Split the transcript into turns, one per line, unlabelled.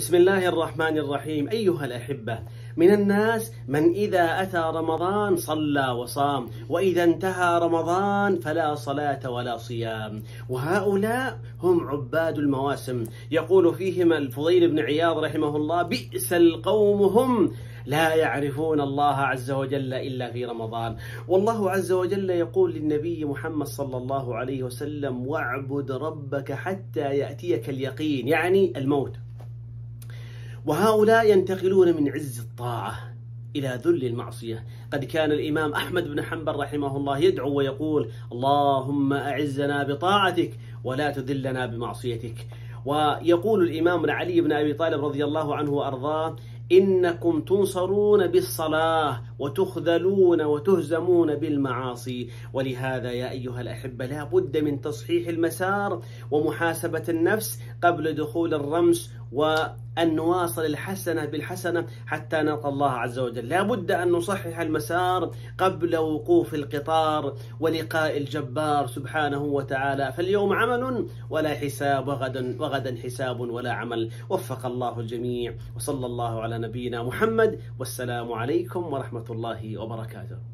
بسم الله الرحمن الرحيم. أيها الأحبة من الناس من إذا أتى رمضان صلى وصام وإذا انتهى رمضان فلا صلاة ولا صيام. وهؤلاء هم عباد المواسم. يقول فيهم الفضيل بن عياض رحمه الله بئس القوم هم لا يعرفون الله عز وجل إلا في رمضان، والله عز وجل يقول للنبي محمد صلى الله عليه وسلم: واعبد ربك حتى يأتيك اليقين، يعني الموت. وهؤلاء ينتقلون من عز الطاعة إلى ذل المعصية. قد كان الإمام أحمد بن حنبل رحمه الله يدعو ويقول اللهم أعزنا بطاعتك ولا تذلنا بمعصيتك. ويقول الإمام علي بن أبي طالب رضي الله عنه وأرضاه إنكم تنصرون بالصلاة وتخذلون وتهزمون بالمعاصي. ولهذا يا أيها الأحبة لا بد من تصحيح المسار ومحاسبة النفس قبل دخول الرمس وأن نواصل الحسنة بالحسنة حتى نلقى الله عز وجل. لا بد أن نصحح المسار قبل وقوف القطار ولقاء الجبار سبحانه وتعالى. فاليوم عمل ولا حساب وغدا, وغدا حساب ولا عمل. وفق الله الجميع. وصلى الله على نبينا محمد. والسلام عليكم ورحمة الله وبركاته.